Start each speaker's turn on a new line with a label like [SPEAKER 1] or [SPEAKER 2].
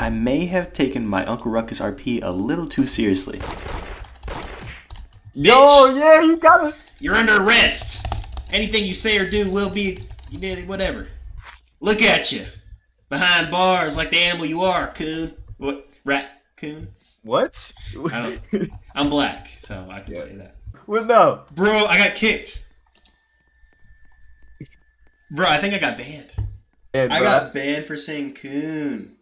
[SPEAKER 1] I may have taken my Uncle Ruckus RP a little too seriously.
[SPEAKER 2] Yo, yeah, you got it.
[SPEAKER 3] You're under arrest. Anything you say or do will be, you did whatever. Look at you, behind bars like the animal you are, coon. What raccoon?
[SPEAKER 2] What?
[SPEAKER 3] I don't. I'm black, so I can
[SPEAKER 2] Yeah.
[SPEAKER 3] say that.
[SPEAKER 2] Well, no.
[SPEAKER 3] Bro, I got kicked. Bro, I think I got banned.
[SPEAKER 2] Yeah,
[SPEAKER 3] I got banned for saying coon.